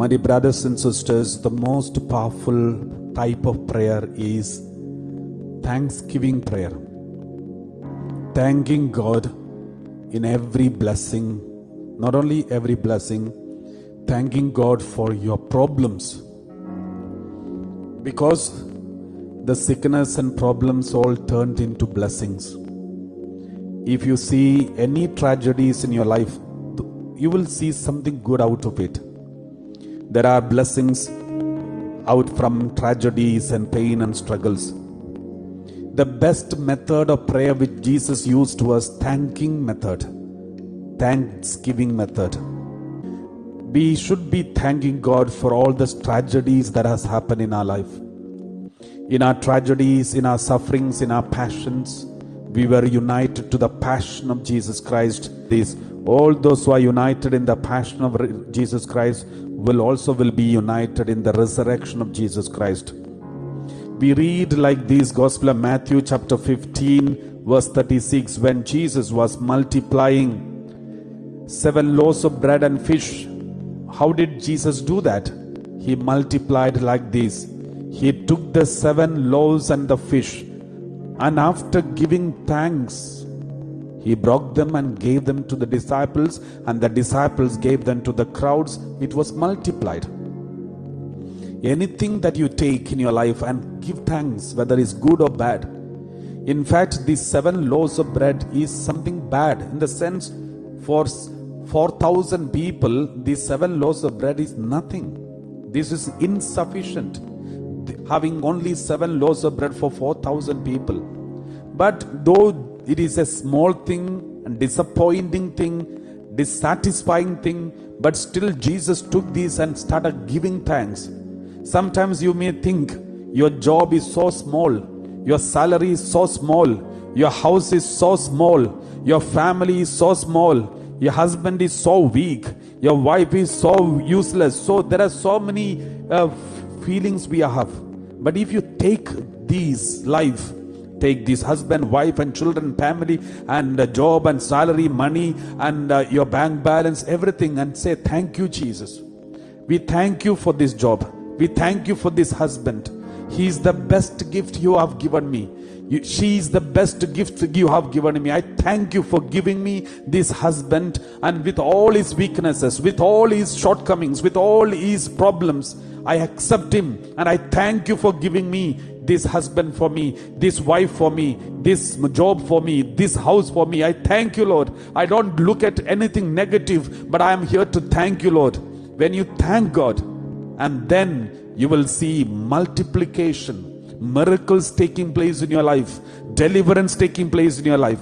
My dear brothers and sisters, the most powerful type of prayer is thanksgiving prayer. Thanking God in every blessing, not only every blessing, thanking God for your problems. Because the sickness and problems all turned into blessings. If you see any tragedies in your life, you will see something good out of it. There are blessings out from tragedies and pain and struggles. The best method of prayer which Jesus used was thanking method, thanksgiving method. We should be thanking God for all the tragedies that has happened in our life. In our tragedies, in our sufferings, in our passions, we were united to the passion of Jesus Christ. These all those who are united in the passion of Jesus Christ will also will be united in the resurrection of Jesus Christ. We read like this Gospel of Matthew chapter 15 verse 36 when Jesus was multiplying seven loaves of bread and fish. How did Jesus do that? He multiplied like this. He took the seven loaves and the fish and after giving thanks he broke them and gave them to the disciples, and the disciples gave them to the crowds. It was multiplied. Anything that you take in your life and give thanks, whether it's good or bad. In fact, these seven loaves of bread is something bad in the sense for 4,000 people, these seven loaves of bread is nothing. This is insufficient. Having only seven loaves of bread for 4,000 people. But though it is a small thing and disappointing thing, dissatisfying thing, but still Jesus took this and started giving thanks. Sometimes you may think your job is so small, your salary is so small, your house is so small, your family is so small, your husband is so weak, your wife is so useless. So there are so many uh, feelings we have. But if you take these life take this husband wife and children family and uh, job and salary money and uh, your bank balance everything and say thank you jesus. We thank you for this job. We thank you for this husband. He is the best gift you have given me. You, she is the best gift you have given me. I thank you for giving me this husband. And with all his weaknesses, with all his shortcomings, with all his problems, I accept him. And I thank you for giving me this husband for me, this wife for me, this job for me, this house for me. I thank you, Lord. I don't look at anything negative, but I am here to thank you, Lord. When you thank God, and then you will see multiplication, miracles taking place in your life, deliverance taking place in your life.